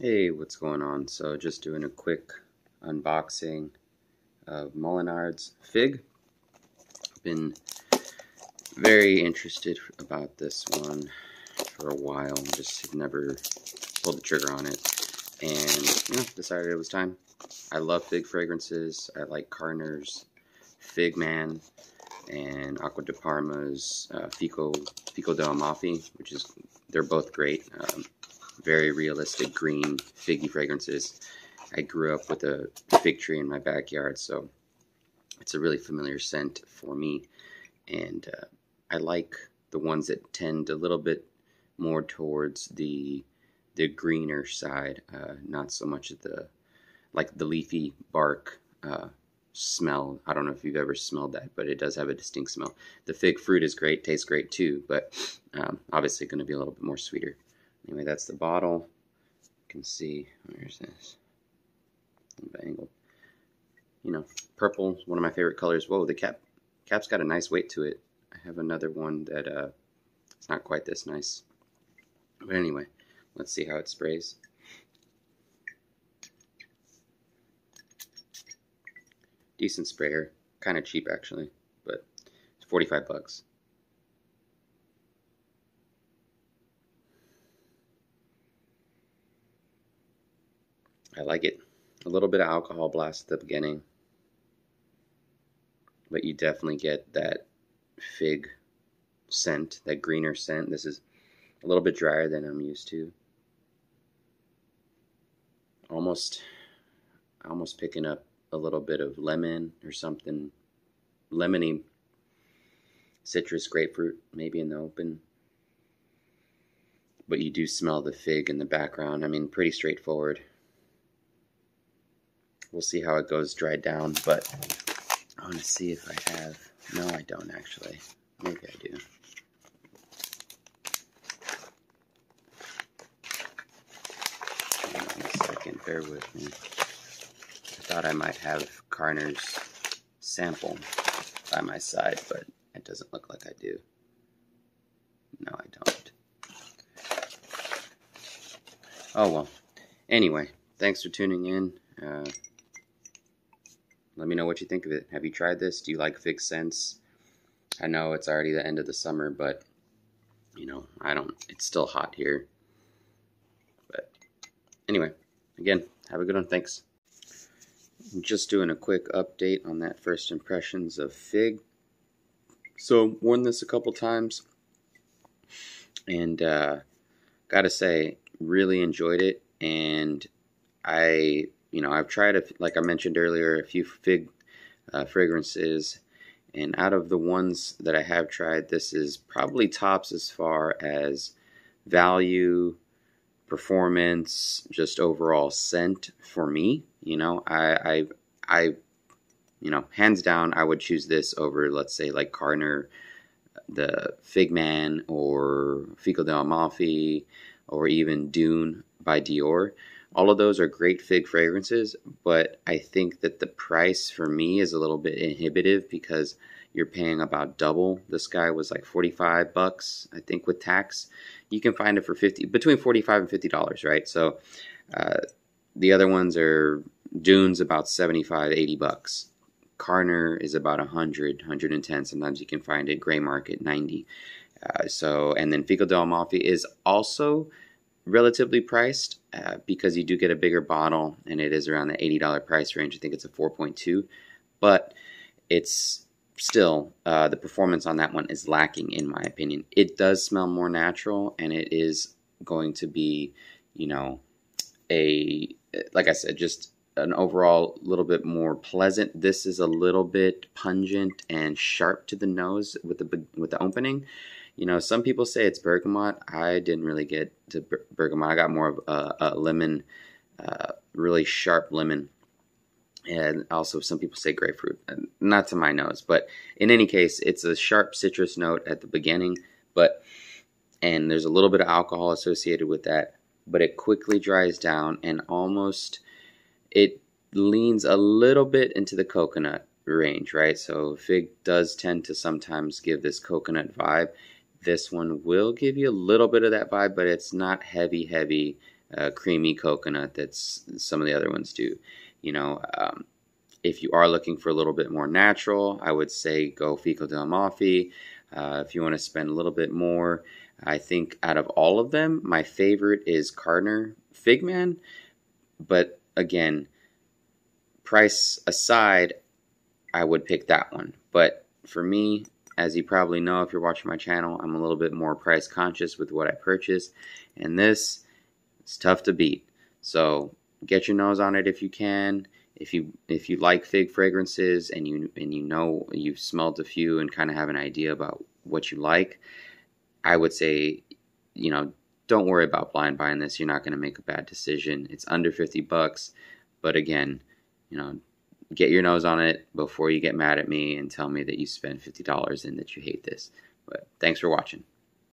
Hey, what's going on? So just doing a quick unboxing of Molinard's Fig. Been very interested about this one for a while, just never pulled the trigger on it. And, decided it was time. I love fig fragrances. I like Carner's Fig Man and Acqua di Parma's uh, Fico, Fico d'Amalfi, which is, they're both great. Um, very realistic green figgy fragrances. I grew up with a fig tree in my backyard, so it's a really familiar scent for me. And uh, I like the ones that tend a little bit more towards the the greener side, uh, not so much the like the leafy bark uh, smell. I don't know if you've ever smelled that, but it does have a distinct smell. The fig fruit is great, tastes great too, but um, obviously going to be a little bit more sweeter. Anyway, that's the bottle. You can see, where's this? Angle. You know, purple one of my favorite colors. Whoa, the cap cap's got a nice weight to it. I have another one that uh, it's not quite this nice. But anyway, let's see how it sprays. Decent sprayer, kind of cheap actually, but it's 45 bucks. I like it. A little bit of alcohol blast at the beginning, but you definitely get that fig scent, that greener scent. This is a little bit drier than I'm used to. Almost, almost picking up a little bit of lemon or something, lemony, citrus, grapefruit, maybe in the open. But you do smell the fig in the background. I mean, pretty straightforward. We'll see how it goes dried down, but I want to see if I have. No, I don't actually. Maybe I do. Second, bear with me. I thought I might have Carner's sample by my side, but it doesn't look like I do. No, I don't. Oh well. Anyway, thanks for tuning in. Uh, let me know what you think of it. Have you tried this? Do you like fig scents? I know it's already the end of the summer, but you know, I don't. It's still hot here. But anyway, again, have a good one. Thanks. Just doing a quick update on that first impressions of fig. So worn this a couple times, and uh, gotta say, really enjoyed it. And I you know, I've tried, a, like I mentioned earlier, a few fig uh, fragrances, and out of the ones that I have tried, this is probably tops as far as value, performance, just overall scent for me. You know, I, I, I, you know, hands down, I would choose this over, let's say, like Carner, the Figman, or Fico d'Amalfi, or even Dune by Dior. All of those are great fig fragrances, but I think that the price for me is a little bit inhibitive because you're paying about double. This guy was like 45 bucks, I think, with tax. You can find it for 50, between 45 and 50 dollars, right? So uh, the other ones are Dunes about 75, 80 bucks. Carner is about 100, 110. Sometimes you can find it gray market 90. Uh, so, and then Fico del d'Amalfi is also relatively priced uh, because you do get a bigger bottle and it is around the $80 price range. I think it's a 4.2, but it's still uh, the performance on that one is lacking in my opinion. It does smell more natural and it is going to be, you know, a like I said, just an overall little bit more pleasant. This is a little bit pungent and sharp to the nose with the with the opening. You know, some people say it's bergamot. I didn't really get to bergamot. I got more of a, a lemon, uh, really sharp lemon. And also, some people say grapefruit. Not to my nose, but in any case, it's a sharp citrus note at the beginning, but and there's a little bit of alcohol associated with that, but it quickly dries down and almost it leans a little bit into the coconut range, right? So fig does tend to sometimes give this coconut vibe. This one will give you a little bit of that vibe, but it's not heavy, heavy uh, creamy coconut that's some of the other ones do. You know, um, if you are looking for a little bit more natural, I would say go Fico del Amalfi. Uh, if you want to spend a little bit more, I think out of all of them, my favorite is Cardinal Figman. But again, price aside, I would pick that one. But for me, as you probably know if you're watching my channel, I'm a little bit more price conscious with what I purchase. And this, it's tough to beat. So get your nose on it if you can. If you if you like fig fragrances and you and you know you've smelled a few and kind of have an idea about what you like, I would say, you know, don't worry about blind buying this. You're not going to make a bad decision. It's under 50 bucks, but again, you know, get your nose on it before you get mad at me and tell me that you spent $50 and that you hate this. But thanks for watching.